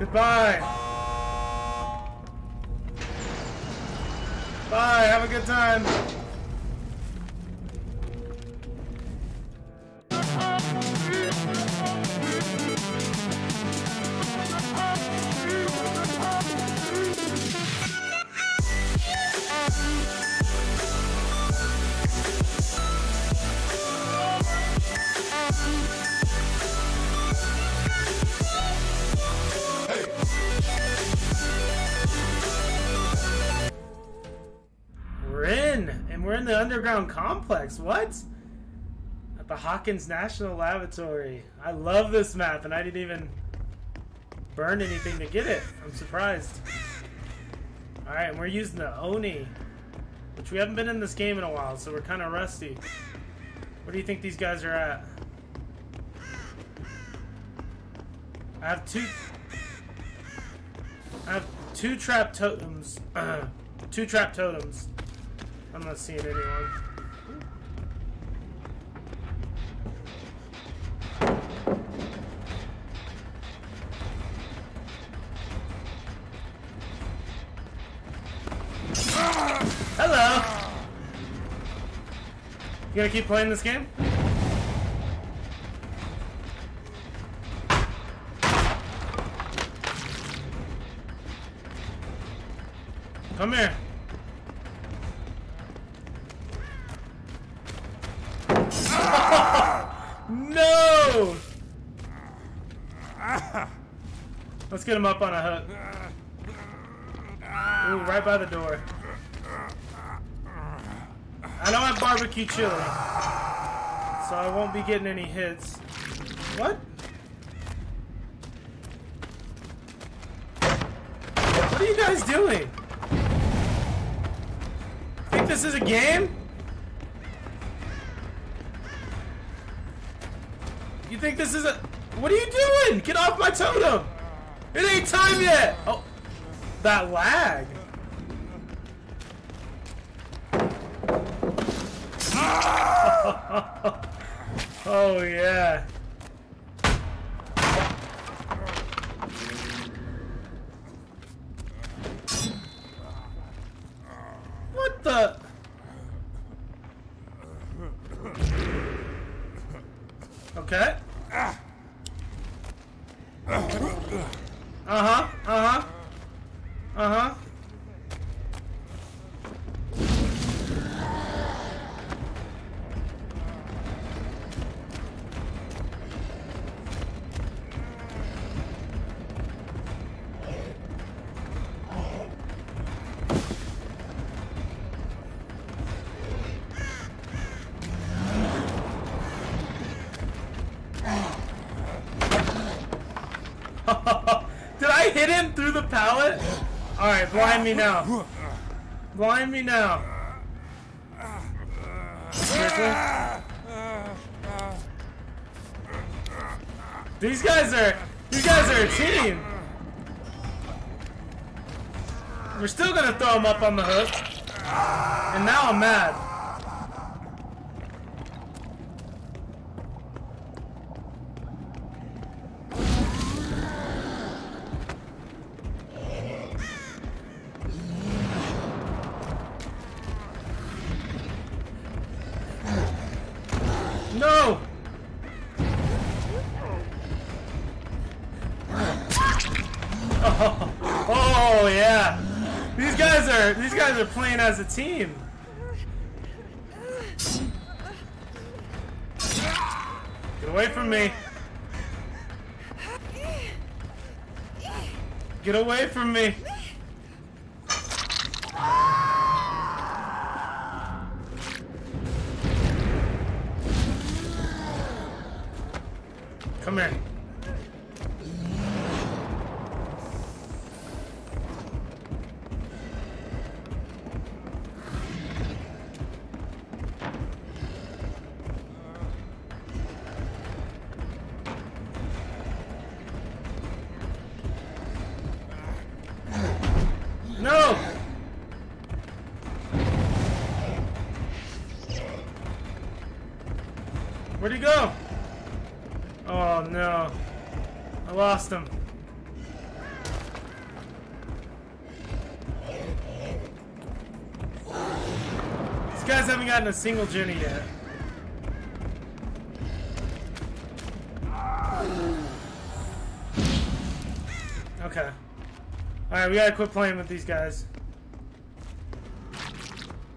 Goodbye. Bye. Have a good time. We're we're in the underground complex. What? At the Hawkins National Laboratory. I love this map, and I didn't even burn anything to get it. I'm surprised. Alright, and we're using the Oni, which we haven't been in this game in a while, so we're kind of rusty. Where do you think these guys are at? I have two. I have two trap totems. two trap totems. I'm not seeing anyone. Hello! You gonna keep playing this game? Come here. no! Let's get him up on a hook. Ooh, right by the door. I don't have barbecue chili, so I won't be getting any hits. What? What are you guys doing? Think this is a game? You think this is a... What are you doing? Get off my totem! It ain't time yet! Oh, that lag. oh, yeah. Alright, blind me now. Blind me now. Seriously? These guys are these guys are a team. We're still gonna throw him up on the hook. And now I'm mad. Team. Get away from me. Get away from me. Where'd he go? Oh no. I lost him. These guys haven't gotten a single Jenny yet. Okay. Alright, we gotta quit playing with these guys.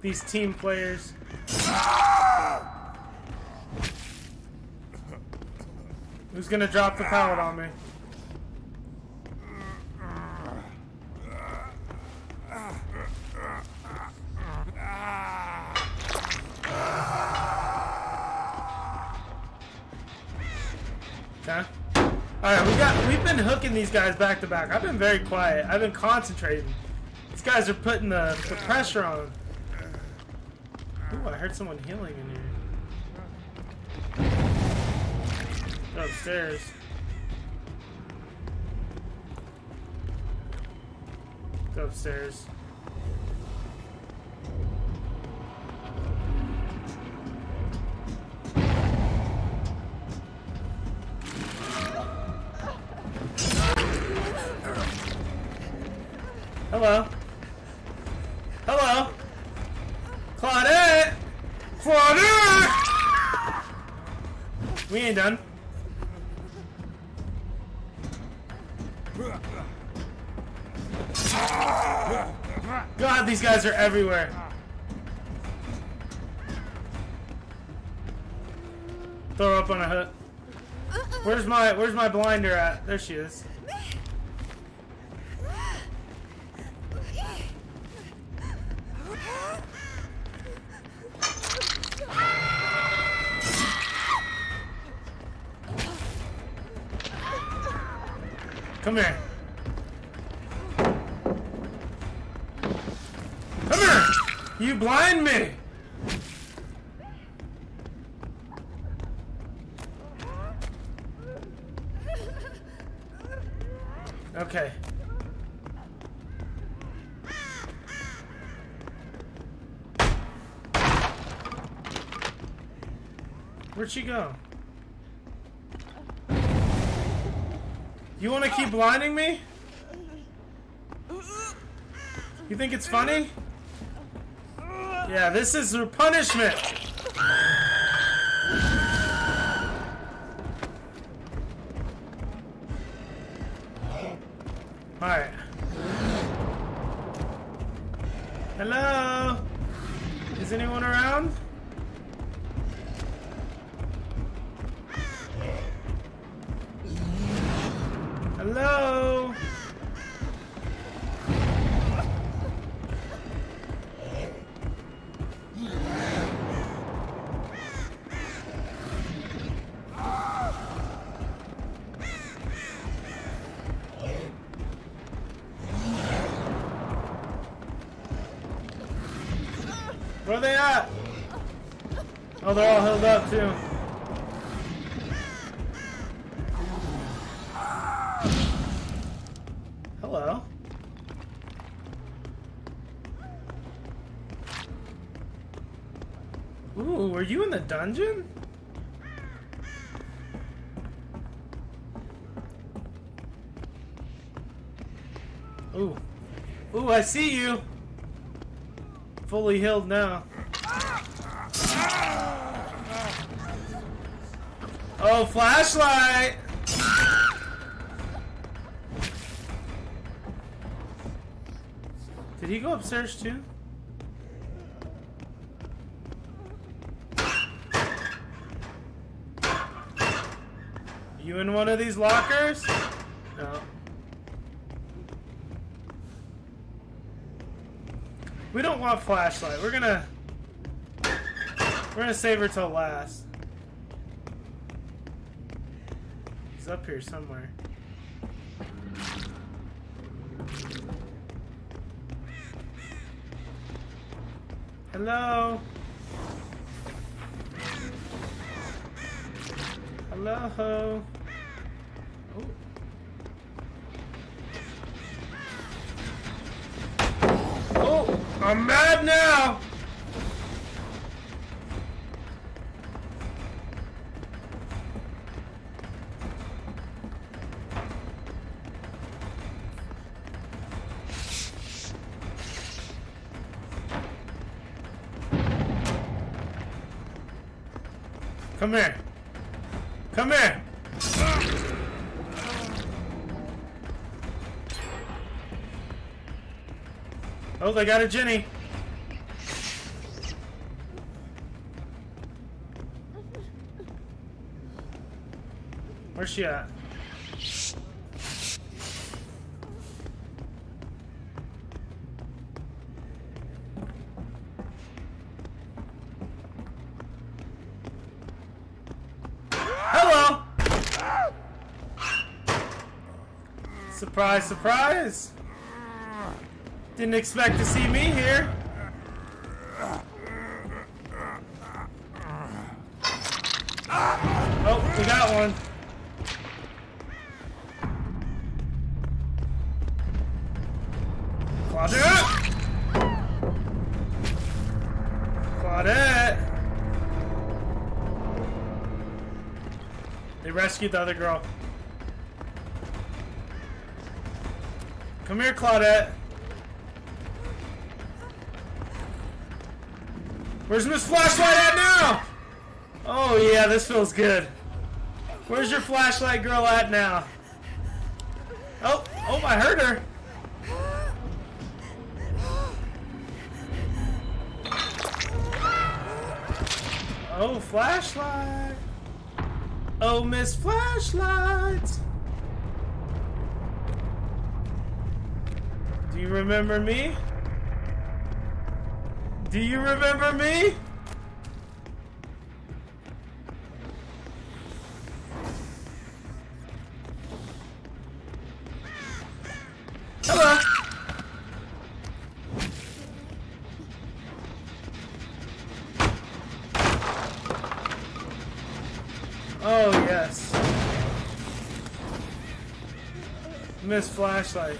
These team players. Who's gonna drop the pallet on me? Okay. Alright, we got we've been hooking these guys back to back. I've been very quiet. I've been concentrating. These guys are putting the, the pressure on. Ooh, I heard someone healing in here. Upstairs. Go upstairs. Hello. Hello. Claudette! Claudette! We ain't done. These guys are everywhere. Throw her up on a hook. Where's my Where's my blinder at? There she is. Okay. Where'd she go? You want to keep blinding me? You think it's funny? Yeah, this is your punishment. Where are they at? Oh, they're all held up too. Hello. Ooh, were you in the dungeon? Ooh. Ooh, I see you. Fully healed now. Oh, flashlight! Did he go upstairs too? You in one of these lockers? No. We don't want flashlight. We're gonna we're gonna save her till last. He's up here somewhere. Hello. Hello. I'm mad now! Come here. Come here. Oh, they got a Jenny. Where's she at? Hello! Surprise, surprise! Didn't expect to see me here. Oh, we got one. Claudette! Claudette! They rescued the other girl. Come here, Claudette. Where's Miss Flashlight at now? Oh yeah, this feels good. Where's your flashlight girl at now? Oh, oh, I heard her. Oh, flashlight. Oh, Miss Flashlight. Do you remember me? Do you remember me? Oh, yes. Miss Flashlight.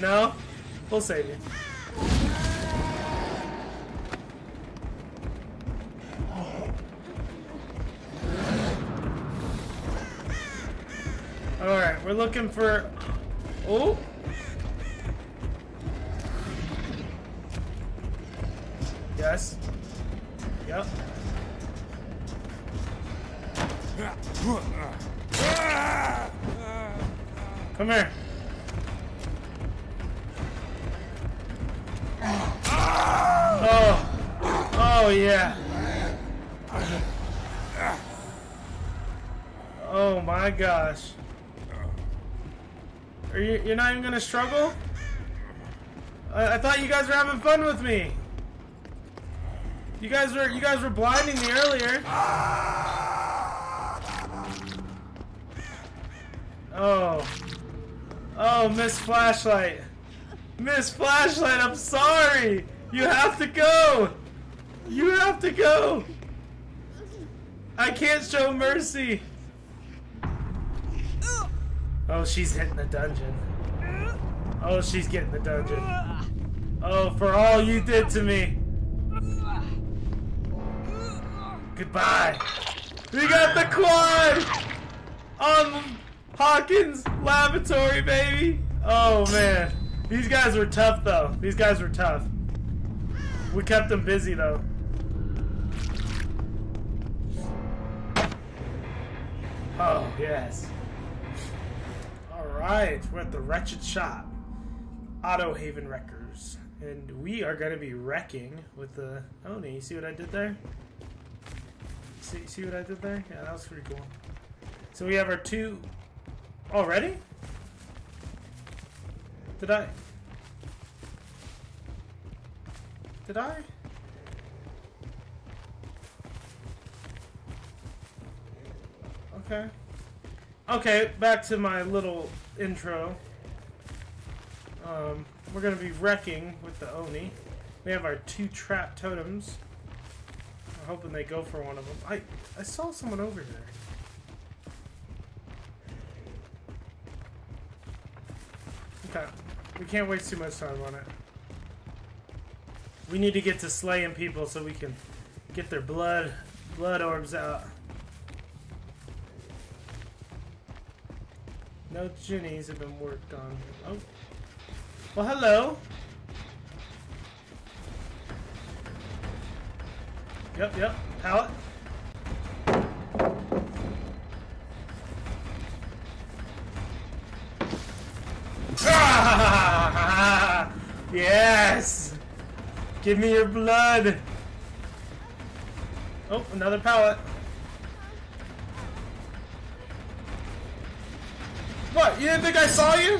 No? We'll save you. Looking for... Oh! Yes. Yep. Come here. Oh. Oh, yeah. Oh my gosh. Are you, you're not even gonna struggle? I, I thought you guys were having fun with me. You guys were, you guys were blinding me earlier. Oh. Oh, Miss Flashlight. Miss Flashlight, I'm sorry. You have to go. You have to go. I can't show mercy. Oh, she's hitting the dungeon. Oh, she's getting the dungeon. Oh, for all you did to me. Goodbye. We got the quad on Hawkins Laboratory, baby. Oh, man. These guys were tough, though. These guys were tough. We kept them busy, though. Oh, yes. Alright, we're at the Wretched Shop. Autohaven Wreckers. And we are going to be wrecking with the oh, Oni. You see what I did there? See, see what I did there? Yeah, that was pretty cool. So we have our two... Already? Did I... Did I? Okay. Okay, back to my little intro. Um, we're gonna be wrecking with the Oni. We have our two trap totems. I'm hoping they go for one of them. I I saw someone over here. Okay, we can't waste too much time on it. We need to get to slaying people so we can get their blood blood orbs out. No Jennies have been worked on. Oh. Well, hello. Yep, yep. Pallet. yes! Give me your blood! Oh, another pallet. What? You didn't think I saw you?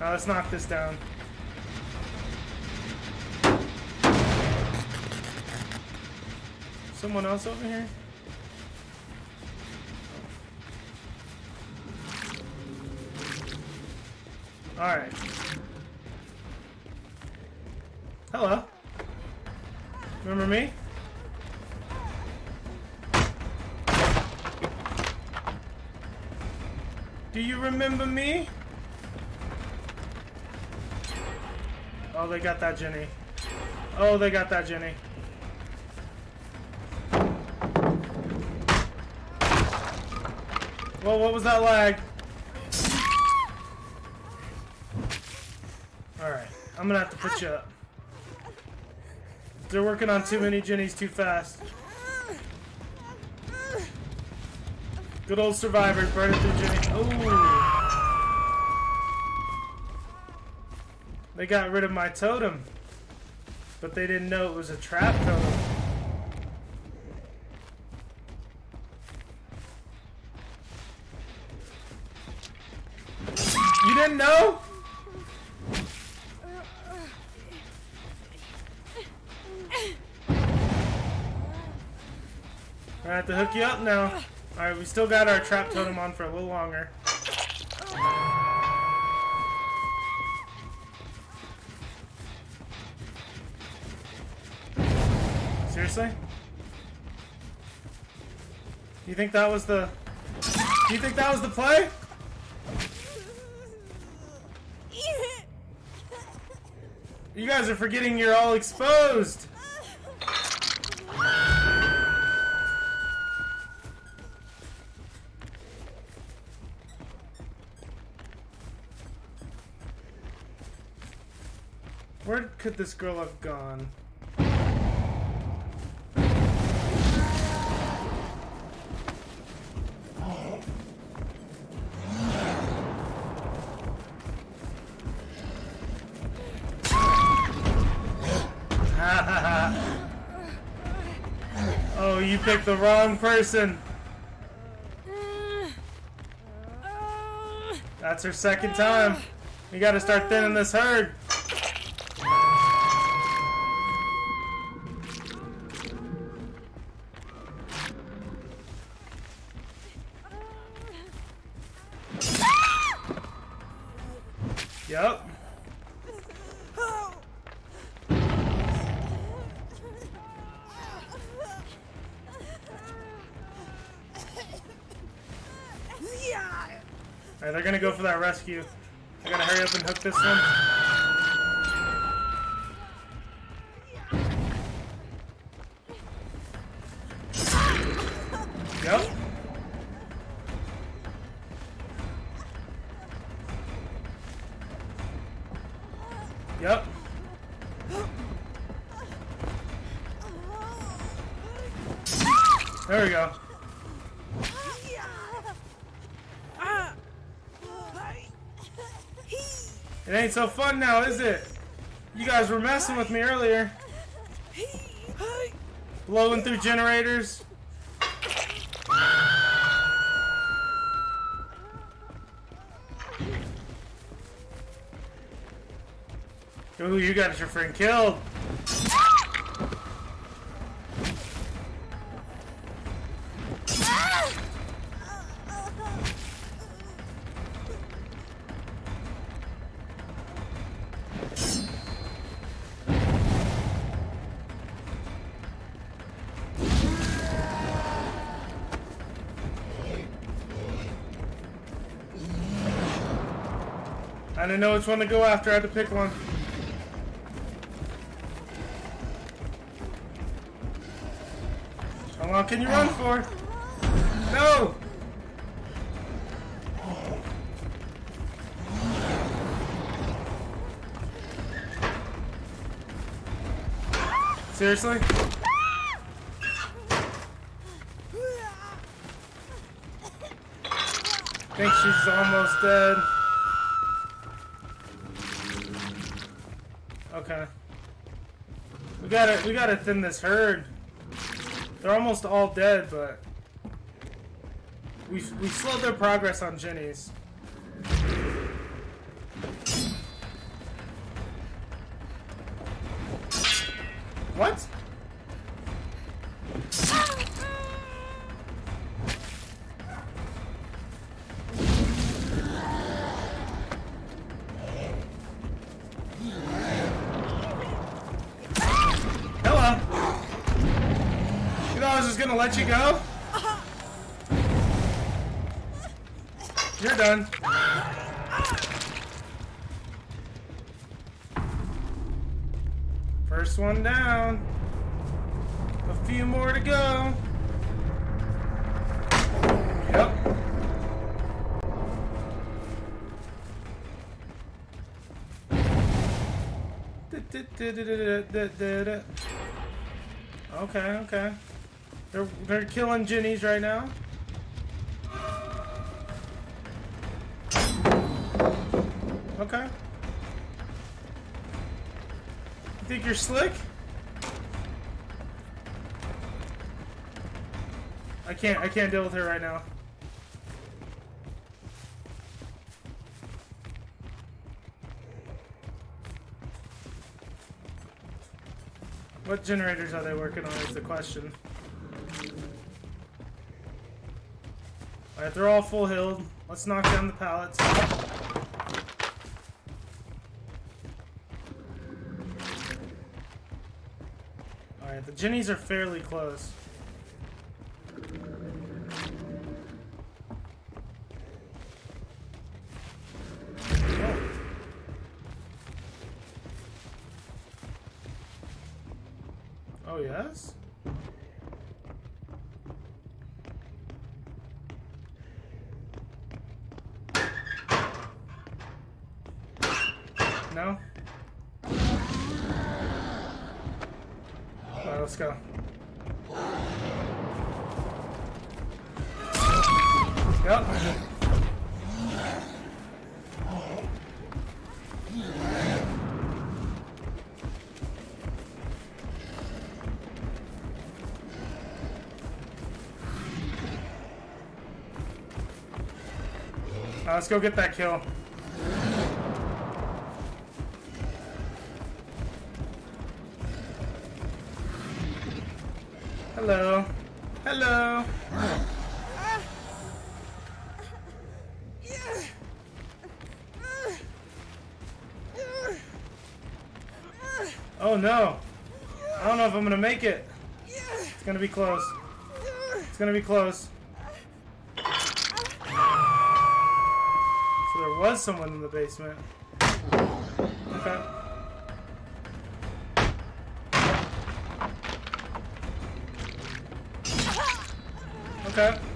Now let's knock this down. Someone else over here? Alright. Remember me? Oh, they got that Jenny. Oh, they got that Jenny. Well, what was that lag? Alright, I'm gonna have to put you up. They're working on too many Jennies too fast. Good old survivor, burning through Jenny. Ooh. They got rid of my totem. But they didn't know it was a trap totem. You didn't know? I have to hook you up now. Alright, we still got our trap totem on for a little longer. Seriously? You think that was the... You think that was the play? You guys are forgetting you're all exposed. Where could this girl have gone? The wrong person. That's her second time. We gotta start thinning this herd. Rescue. I gotta hurry up and hook this one. It ain't so fun now, is it? You guys were messing with me earlier. Blowing through generators. Ooh, you got your friend killed. Didn't know which one to go after. I had to pick one. How long can you run ah. for? No! Seriously? I think she's almost dead. Gotta we gotta thin this herd. They're almost all dead, but we we slowed their progress on Jenny's. Gonna let you go? You're done. First one down. A few more to go. Yep. Okay, okay. They're they're killing Jennies right now. Okay. You think you're slick? I can't I can't deal with her right now. What generators are they working on is the question. Alright, they're all full healed. Let's knock down the pallets. Alright, the Jennies are fairly close. Let's go. Yep. Uh, let's go get that kill. I'm gonna make it. It's gonna be close. It's gonna be close. So there was someone in the basement. Okay. Okay.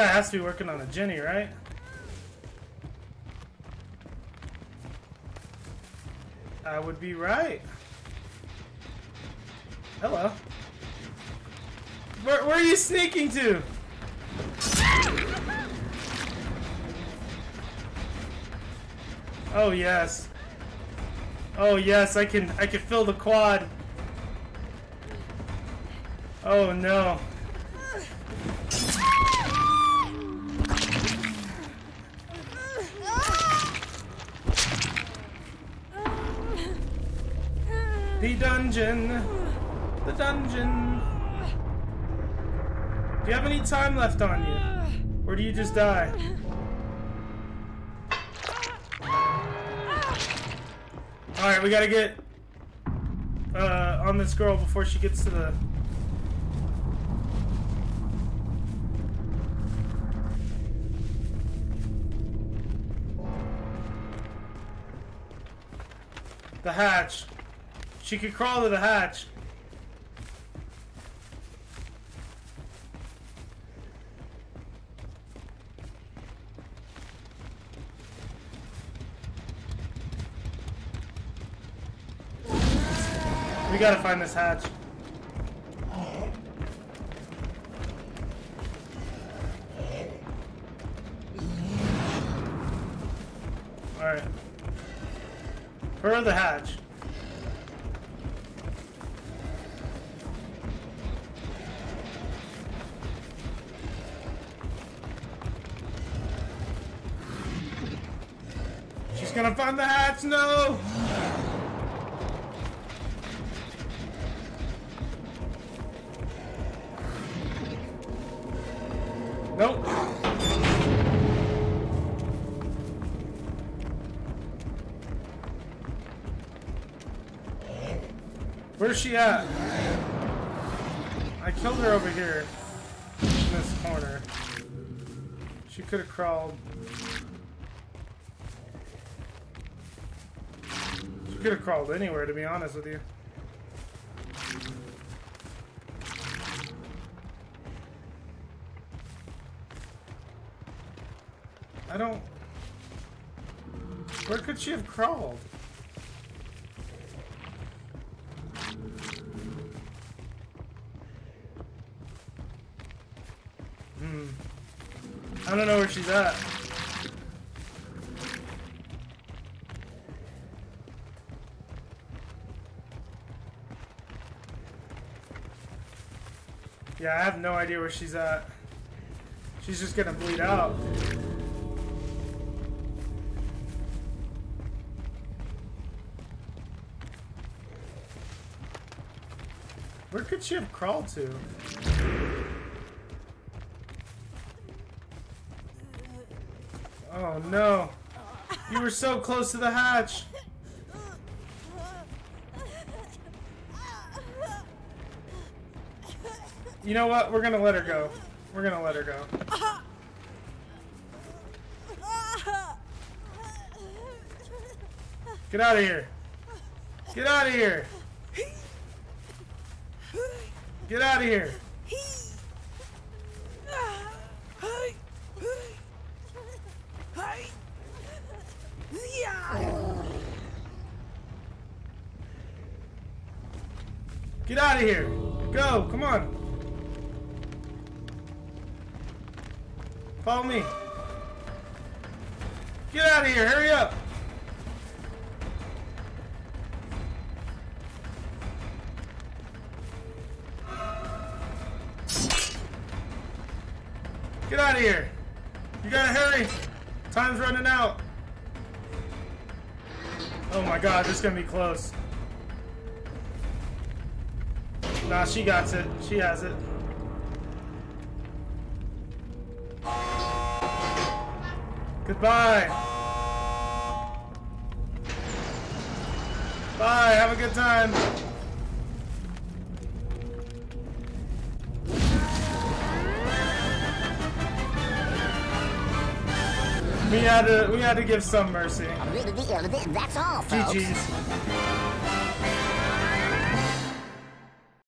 Guy has to be working on a Jenny, right? I would be right. Hello. Where, where are you sneaking to? Oh yes. Oh yes, I can I can fill the quad. Oh no. The dungeon. The dungeon. Do you have any time left on you? Or do you just die? Alright, we gotta get uh, on this girl before she gets to the... The hatch. She could crawl to the hatch. We gotta find this hatch. Alright. For the hatch. No! Nope. Where's she at? I killed her over here. In this corner. She could have crawled. Could have crawled anywhere, to be honest with you. I don't... Where could she have crawled? Hmm. I don't know where she's at. Yeah, I have no idea where she's at. She's just gonna bleed out. Where could she have crawled to? Oh no. You were so close to the hatch. You know what? We're gonna let her go. We're gonna let her go. Get out of here. Get out of here. Get out of here. Get out of here. Go. Get out of here. Hurry up. Get out of here. You gotta hurry. Time's running out. Oh my god, this is gonna be close. Nah, she got it. She has it. Goodbye. Bye. Have a good time. We had to we had to give some mercy. That's all, folks. GG's.